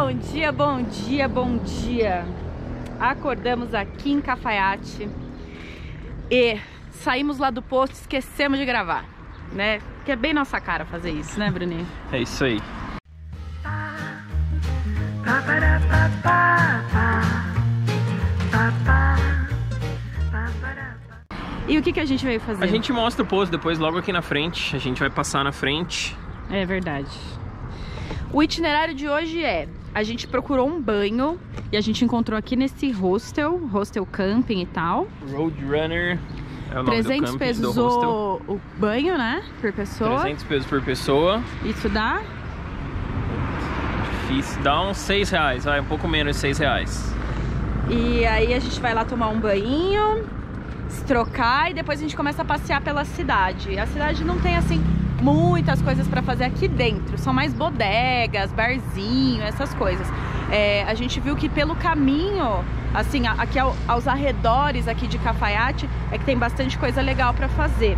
Bom dia, bom dia, bom dia. Acordamos aqui em Cafaiate e saímos lá do posto, esquecemos de gravar, né? Que é bem nossa cara fazer isso, né, Bruninho? É isso aí. E o que, que a gente veio fazer? A gente mostra o posto depois logo aqui na frente. A gente vai passar na frente. É verdade. O itinerário de hoje é: a gente procurou um banho e a gente encontrou aqui nesse hostel, hostel camping e tal. Roadrunner é o nome 300 do camping pesos o, o banho, né? Por pessoa. 300 pesos por pessoa. Isso dá Difícil. Dá uns 6 reais, vai, um pouco menos de 6 reais. E aí a gente vai lá tomar um banho, se trocar e depois a gente começa a passear pela cidade. A cidade não tem assim muitas coisas para fazer aqui dentro, são mais bodegas, barzinho, essas coisas. É, a gente viu que pelo caminho, assim, aqui ao- aos arredores aqui de Cafaiate, é que tem bastante coisa legal para fazer.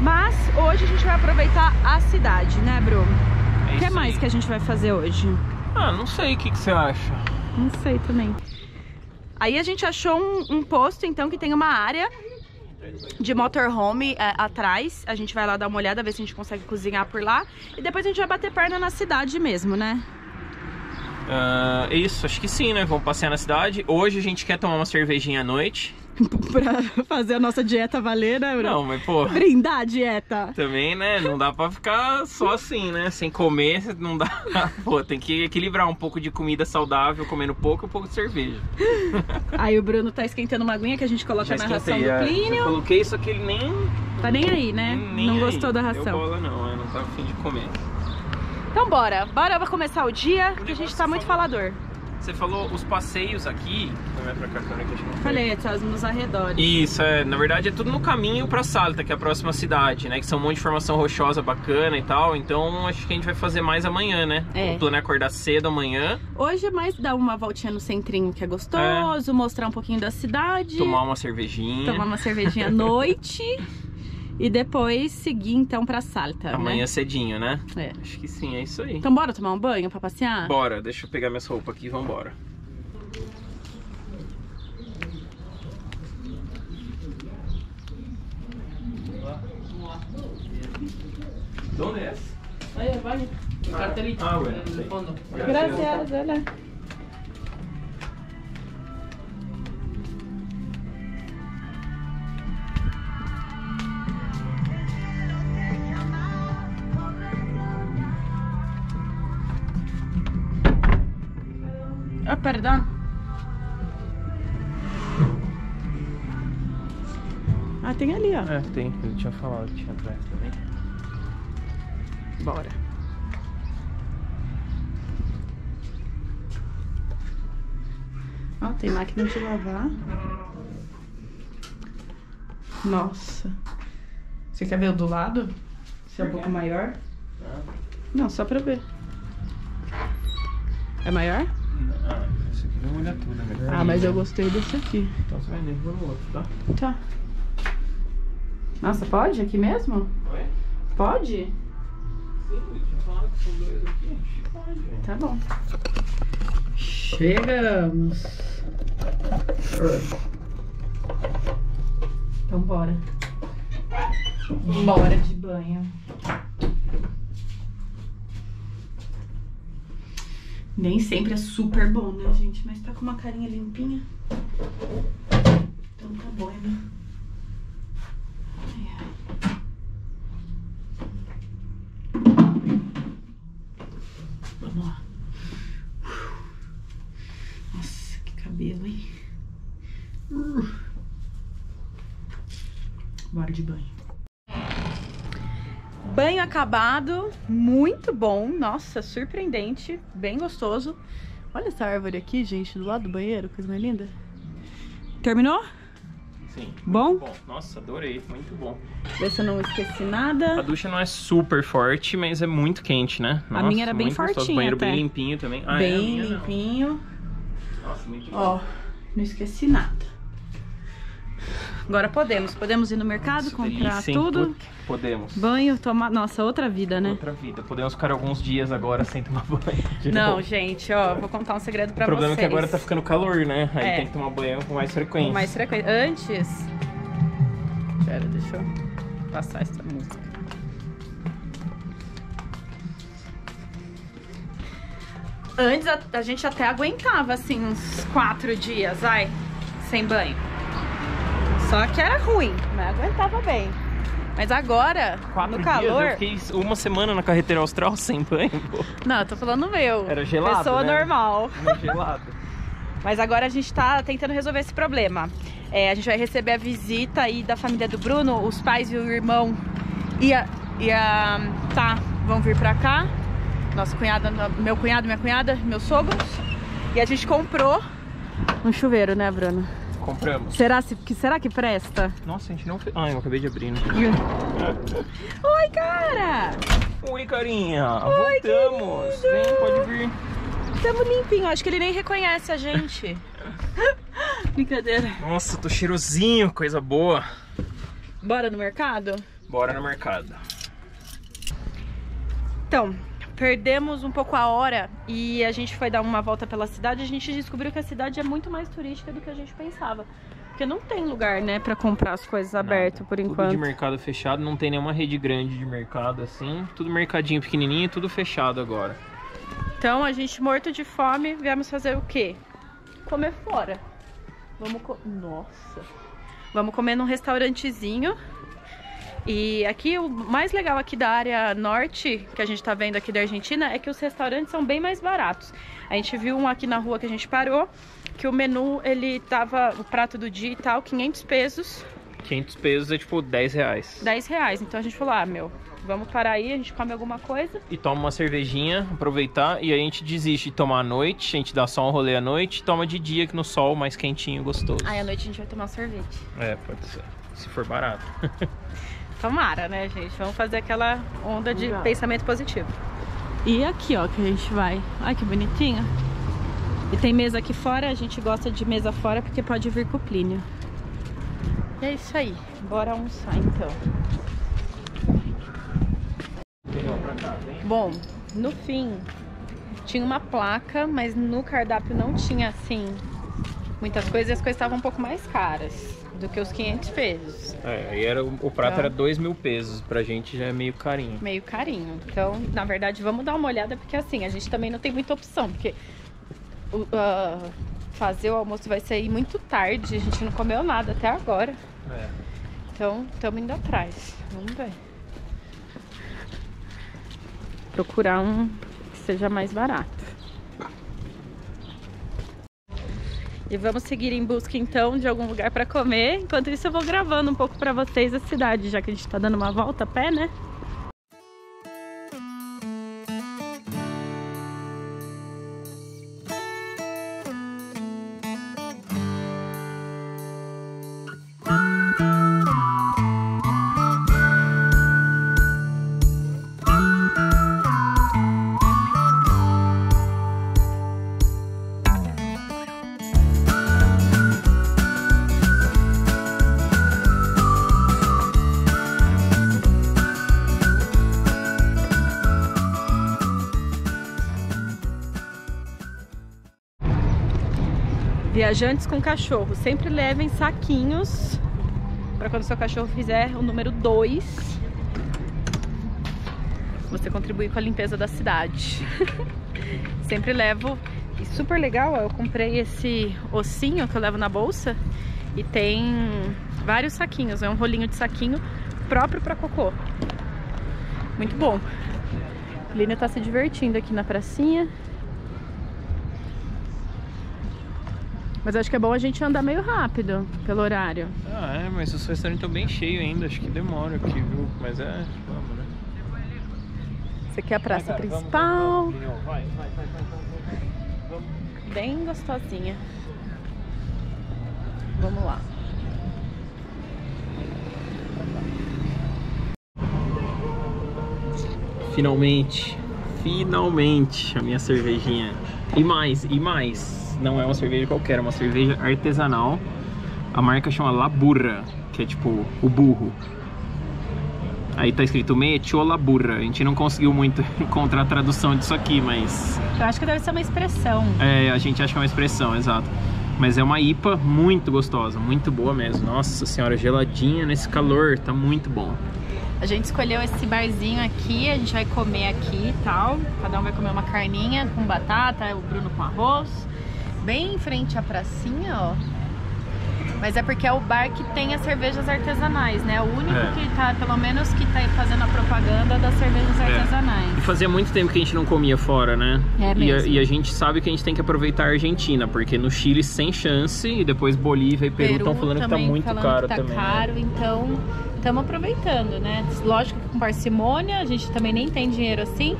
Mas hoje a gente vai aproveitar a cidade, né, Bruno? É O que mais aí. que a gente vai fazer hoje? Ah, não sei o que, que você acha. Não sei também. Aí a gente achou um, um posto, então, que tem uma área de motorhome é, atrás. A gente vai lá dar uma olhada, ver se a gente consegue cozinhar por lá. E depois a gente vai bater perna na cidade mesmo, né? Ah, isso, acho que sim, né? Vamos passear na cidade. Hoje a gente quer tomar uma cervejinha à noite. pra fazer a nossa dieta valer, né, Bruno? Não, mas pô, Brindar a dieta. também, né? Não dá pra ficar só assim, né? Sem comer, não dá. Pô, tem que equilibrar um pouco de comida saudável, comendo pouco e um pouco de cerveja. Aí o Bruno tá esquentando uma aguinha que a gente coloca na ração do é. Eu Plínio. coloquei isso aqui, ele nem. Tá nem aí, né? nem não aí. gostou da Deu ração. bola, não, eu não tava afim de comer. Então bora. Bora pra começar o dia, que a gente tá muito falador. Você falou os passeios aqui. Não é pra cá, cara, que a gente não foi. Falei, tá nos arredores. Isso, é, na verdade é tudo no caminho pra Salta, que é a próxima cidade, né? Que são um monte de formação rochosa bacana e tal. Então acho que a gente vai fazer mais amanhã, né? É. O plano é acordar cedo amanhã, Hoje é mais dar uma voltinha no centrinho que é gostoso, mostrar um pouquinho da cidade, tomar uma cervejinha. tomar uma cervejinha à noite e depois seguir então pra Salta. Amanhã né? cedinho, né? É. Acho que sim, é isso aí. Então bora tomar um banho pra passear? Bora, deixa eu pegar minhas roupas aqui e vambora. ¿Dónde es? Ahí, vale. El cartelito. Ah, bueno, en el sí. fondo. Gracias, hola. Perdão. Ah, tem ali, ó. É, tem. Ele tinha falado que tinha atrás também. Bora. Ó, tem máquina de lavar. Nossa. Você quer ver o do lado? Se é um pouco maior? Não, só pra ver. É maior? Ah, esse aqui vai molhar tudo, né? Ah, mas eu gostei desse aqui. Então você vai nele no outro, tá? Tá. Nossa, pode aqui mesmo? Oi? Pode? Sim, ele tinha falado que são dois aqui. Pode. Tá bom. Chegamos. Então bora. Bora de banho. Nem sempre é super bom, né, gente? Mas tá com uma carinha limpinha. Então tá bom, né? Vamos lá. Nossa, que cabelo, hein? Bora de banho. Banho acabado, muito bom. Nossa, surpreendente, bem gostoso. Olha essa árvore aqui, gente, do lado do banheiro, coisa mais linda. Terminou? Sim. Bom? Bom, nossa, adorei, muito bom. Vê se eu não esqueci A nada. ducha não é super forte, mas é muito quente, né? A minha era bem gostoso. fortinha banheiro até. bem limpinho também. Ah, é, a bem não. limpinho. Nossa, muito bom. Ó, não esqueci nada. Agora podemos. Podemos ir no mercado, comprar Sim, tudo. Podemos. Banho, tomar. Nossa, outra vida, né? Outra vida. Podemos ficar alguns dias agora sem tomar banho. Não, novo. gente, ó, vou contar um segredo pra O problema vocês. é que agora tá ficando calor, né? Aí É. tem que tomar banho com mais frequência. Com mais frequência. Antes. Pera, deixa eu passar essa música. Antes a, a gente até aguentava assim uns quatro dias, vai, sem banho. Só que era ruim, mas aguentava bem. Mas agora, Quatro no dias, calor. eu fiquei uma semana na carreteira austral sem banho, pô. Não, eu tô falando meu. Era gelado, Pessoa né? normal. Uma gelada. Mas agora a gente tá tentando resolver esse problema. É, a gente vai receber a visita aí da família do Bruno, os pais e o irmão e a, e a tá, vão vir pra cá. Nosso cunhado, meu cunhado, minha cunhada, meus sogros. E a gente comprou um chuveiro, né, Bruno? Compramos. Será, se, que, será que presta? Nossa, a gente não fez. Ah, eu acabei de abrir, né? Oi, cara! Oi, carinha. Oi, Voltamos. querido. Vem, pode vir. Tamo limpinho, acho que ele nem reconhece a gente. Brincadeira. Nossa, tô cheirosinho, coisa boa. Bora no mercado? Bora no mercado. Então, perdemos um pouco a hora e a gente foi dar uma volta pela cidade. A gente descobriu que a cidade é muito mais turística do que a gente pensava. Porque não tem lugar, né, pra comprar as coisas aberto por Tudo de enquanto. mercado fechado, não tem nenhuma rede grande de mercado assim. Tudo mercadinho pequenininho, tudo fechado agora. Então, a gente morto de fome, viemos fazer o quê? Comer fora. Vamos co... Nossa. Vamos comer num restaurantezinho. E aqui o mais legal aqui da área norte, que a gente tá vendo aqui da Argentina, é que os restaurantes são bem mais baratos. A gente viu um aqui na rua que a gente parou, que o menu, ele tava, o prato do dia e tal, 500 pesos, 500 pesos é tipo 10 reais. 10 reais. Então a gente falou, ah, meu, vamos parar aí, a gente come alguma coisa. E toma uma cervejinha, aproveitar, e aí a gente desiste de tomar à noite, a gente dá só um rolê à noite, toma de dia que no sol, mais quentinho, gostoso. Aí à noite a gente vai tomar um sorvete. É, pode ser. Se for barato. Tomara, né, gente? Vamos fazer aquela onda de pensamento positivo. E aqui, ó, que a gente vai. Ai, que bonitinho. E tem mesa aqui fora, a gente gosta de mesa fora porque pode vir com o Plínio. E é isso aí. Bora almoçar então. Bom, no fim, tinha uma placa, mas no cardápio não tinha assim muitas coisas e as coisas estavam um pouco mais caras do que os 500 pesos. É, aí era, o prato Então. era 2 mil pesos, pra gente já é meio carinho. meio carinho. Então, na verdade, vamos dar uma olhada, porque assim, a gente também não tem muita opção, porque ah, fazer o almoço vai sair muito tarde, a gente não comeu nada até agora. É. Então, estamos indo atrás. Vamos ver. Procurar um que seja mais barato. E vamos seguir em busca então de algum lugar para comer. Enquanto isso, eu vou gravando um pouco para vocês a cidade, já que a gente tá dando uma volta a pé, né? Viajantes com cachorro, sempre levem saquinhos para quando seu cachorro fizer o número 2, você contribuir com a limpeza da cidade. sempre levo. E super legal, eu comprei esse ossinho que eu levo na bolsa e tem vários saquinhos, é um rolinho de saquinho próprio para cocô. Muito bom. Lina tá se divertindo aqui na pracinha. Mas acho que é bom a gente andar meio rápido pelo horário. Ah, é, mas os restaurantes estão bem cheios ainda, acho que demora aqui, viu? Mas é, vamos, né? Essa aqui é a praça Vai, cara, principal. vamos, vamos, Vai, vai, vai, vai, vai. Vamos. Bem gostosinha. Vamos lá. Finalmente, finalmente a minha cervejinha. E mais, e mais. Não é uma cerveja qualquer, é uma cerveja artesanal A marca chama La Burra, que é tipo o burro. Aí tá escrito Mechola Burra. A gente não conseguiu muito encontrar a tradução disso aqui, mas Eu acho que deve ser uma expressão. é, a gente acha que é uma expressão, exato. Mas é uma IPA muito gostosa, muito boa mesmo. Nossa senhora, geladinha nesse calor, tá muito bom. A gente escolheu esse barzinho aqui, a gente vai comer aqui e tal. Cada um vai comer uma carninha com batata, o Bruno com arroz. Bem em frente à pracinha, ó. Mas é porque é o bar que tem as cervejas artesanais, né? O único É. que tá, pelo menos, que tá fazendo a propaganda das cervejas É. artesanais. E fazia muito tempo que a gente não comia fora, né? É e, a, mesmo. e a gente sabe que a gente tem que aproveitar a Argentina, porque no Chile sem chance, e depois Bolívia e Peru estão falando que tá muito caro tá também. né? caro, então estamos aproveitando, né? Lógico que com parcimônia, a gente também nem tem dinheiro assim,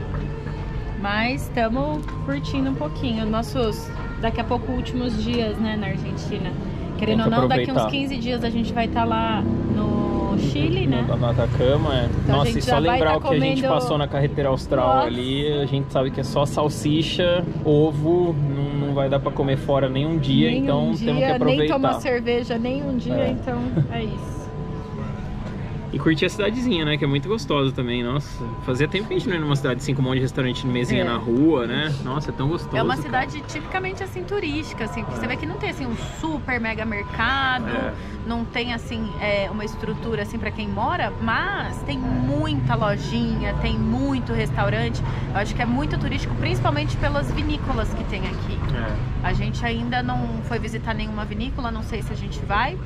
mas estamos curtindo um pouquinho. Nossos, daqui a pouco, últimos dias, né, na Argentina. Querendo ou não, daqui uns aproveitar. 15 dias a gente vai estar lá no Chile, né? No, no Atacama, é. Então Nossa, e só lembrar tá o que a gente comendo- passou na carreteira austral Nossa. ali, a gente sabe que é só salsicha, ovo, não, não vai dar pra comer fora nem um dia, nem então um temos que dia, nem aproveitar. tomar cerveja nem um dia, É. então é isso. E curtir a cidadezinha, né? Que é muito gostosa também, nossa. Fazia tempo que a gente não ia numa cidade assim com um monte de restaurante mesinha É. na rua, né? Nossa, é tão gostoso. É uma cara. cidade tipicamente assim turística, assim, porque você vê que não tem assim um super mega mercado, É. não tem assim é, uma estrutura assim para quem mora, mas tem muita lojinha, tem muito restaurante. Eu acho que é muito turístico, principalmente pelas vinícolas que tem aqui. É. A gente ainda não foi visitar nenhuma vinícola, não sei se a gente vai.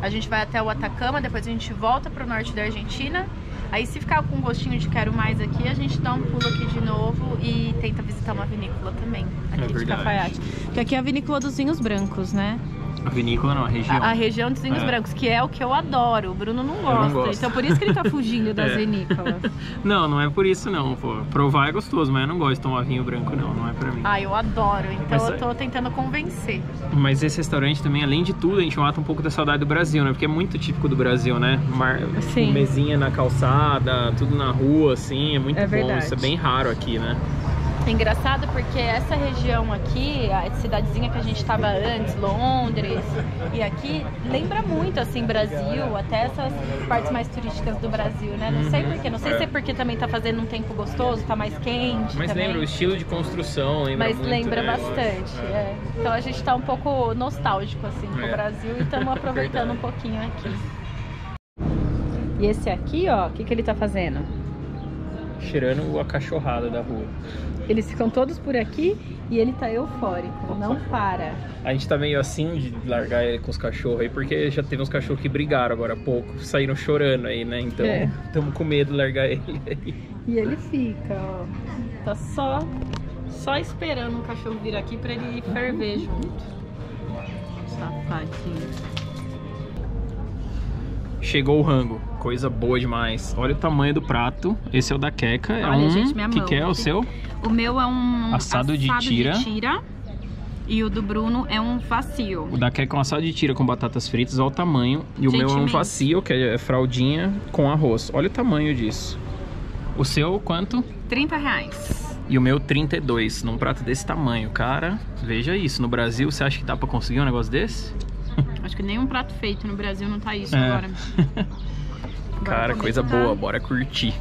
A gente vai até o Atacama, depois a gente volta pro norte da Argentina. Aí se ficar com gostinho de quero mais aqui, a gente dá um pulo aqui de novo e tenta visitar uma vinícola também, aqui É de. Cafaiate. Porque aqui é a vinícola dos vinhos brancos, né? A vinícola não, a região. A, a região dos vinhos É. brancos, que é o que eu adoro. O Bruno não não gosta. gosto. Então por isso que ele tá fugindo das É. vinícolas. Não, não é por isso não, pô. Provar é gostoso, mas eu não gosto de tomar vinho branco não, não é pra mim. Ah, eu adoro. Então Mas eu é- tô tentando convencer. Mas esse restaurante também, além de tudo, a gente mata um pouco da saudade do Brasil, né? Porque é muito típico do Brasil, né? Mar... Sim. Mesinha na calçada, tudo na rua, assim, é muito É bom. verdade. Isso é bem raro aqui, né? É engraçado porque essa região aqui, a cidadezinha que a gente estava antes, Londres, e aqui lembra muito assim Brasil, até essas partes mais turísticas do Brasil, né? Não sei Uhum. porquê, não sei É. se é porque também tá fazendo um tempo gostoso, tá mais quente. Mas também. lembra o estilo de construção, lembra Mas muito, lembra né? bastante. é. Então a gente tá um pouco nostálgico assim com É. o Brasil e estamos aproveitando um pouquinho aqui. E esse aqui, ó, o que, que ele tá fazendo? Cheirando a cachorrada da rua. Eles ficam todos por aqui e ele tá eufórico, não para. A gente tá meio assim de largar ele com os cachorros aí, porque já teve uns cachorros que brigaram agora há pouco, saíram chorando aí, né? Então, É. estamos com medo de largar ele aí. E ele fica, ó. Tá só, só esperando o cachorro vir aqui pra ele ferver junto. Safadinho. Chegou o rango, coisa boa demais. Olha o tamanho do prato. Esse é o da Queca. É Olha, um. gente, minha que mão. que é o seu? O meu é um Assado de tira. e o do Bruno é um vazio. O da Queca é um assado de tira com batatas fritas, olha o tamanho. E o meu é um vazio, que é fraldinha com arroz. Olha o tamanho disso. O seu, quanto? 30 reais. E o meu, 32, num prato desse tamanho. Cara, veja isso. No Brasil, você acha que dá pra conseguir um negócio desse? Acho que nenhum prato feito no Brasil não tá isso É. agora. Bora Cara, coisa boa, bora curtir.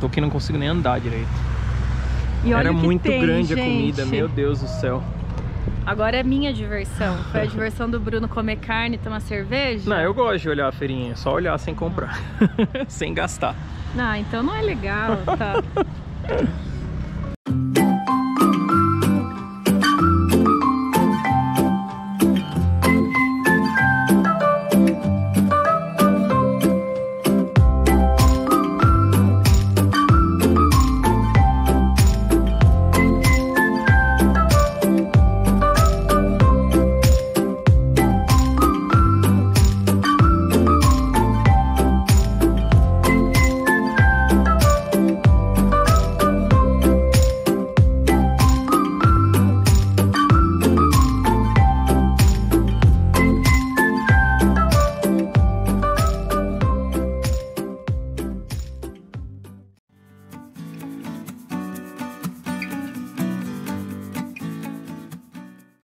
Tô aqui não consigo nem andar direito. E Era que muito tem, grande a gente. comida, meu Deus do céu. Agora é minha diversão. Foi a diversão do Bruno comer carne e tomar cerveja? Não, eu gosto de olhar a feirinha, só olhar sem comprar, sem gastar. Não, então não é legal, tá?